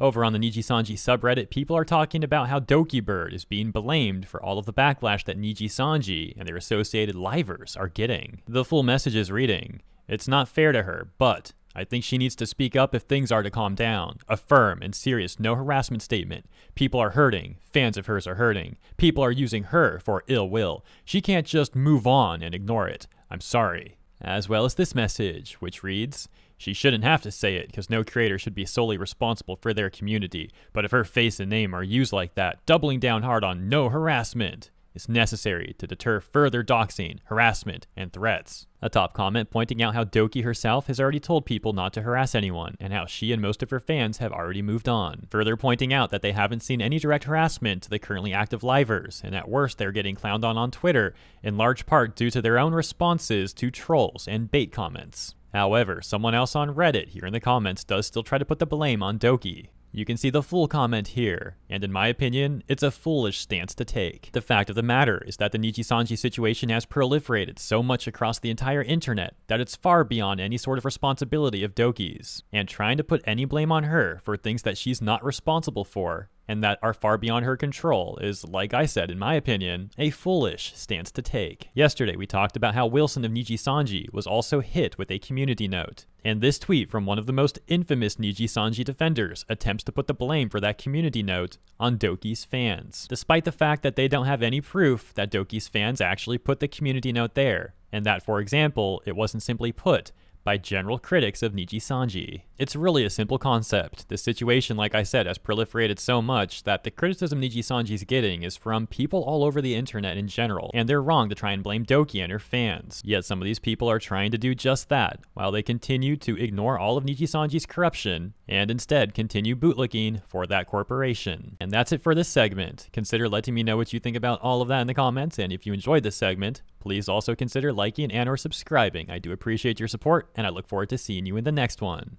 Over on the Nijisanji subreddit, people are talking about how Dokibird is being blamed for all of the backlash that Nijisanji and their associated livers are getting. The full message is reading It's not fair to her, but I think she needs to speak up if things are to calm down. A firm and serious no harassment statement. People are hurting. Fans of hers are hurting. People are using her for ill will. She can't just move on and ignore it. I'm sorry. As well as this message, which reads She shouldn't have to say it because no creator should be solely responsible for their community. But if her face and name are used like that, doubling down hard on no harassment is necessary to deter further doxing, harassment, and threats. A top comment pointing out how Doki herself has already told people not to harass anyone, and how she and most of her fans have already moved on. Further pointing out that they haven't seen any direct harassment to the currently active livers, and at worst they're getting clowned on on Twitter, in large part due to their own responses to trolls and bait comments. However, someone else on Reddit here in the comments does still try to put the blame on Doki. You can see the full comment here, and in my opinion, it's a foolish stance to take. The fact of the matter is that the Nijisanji situation has proliferated so much across the entire internet that it's far beyond any sort of responsibility of Doki's, and trying to put any blame on her for things that she's not responsible for and that are far beyond her control is, like I said, in my opinion, a foolish stance to take. Yesterday, we talked about how Wilson of Nijisanji was also hit with a community note. And this tweet from one of the most infamous Nijisanji defenders attempts to put the blame for that community note on Doki's fans, despite the fact that they don't have any proof that Doki's fans actually put the community note there, and that, for example, it wasn't simply put by general critics of Nijisanji. It's really a simple concept. The situation, like I said, has proliferated so much that the criticism Nijisanji's getting is from people all over the internet in general, and they're wrong to try and blame Doki and her fans. Yet some of these people are trying to do just that, while they continue to ignore all of Nijisanji's corruption and instead continue bootlicking for that corporation. And that's it for this segment. Consider letting me know what you think about all of that in the comments, and if you enjoyed this segment, please also consider liking and or subscribing. I do appreciate your support, and I look forward to seeing you in the next one.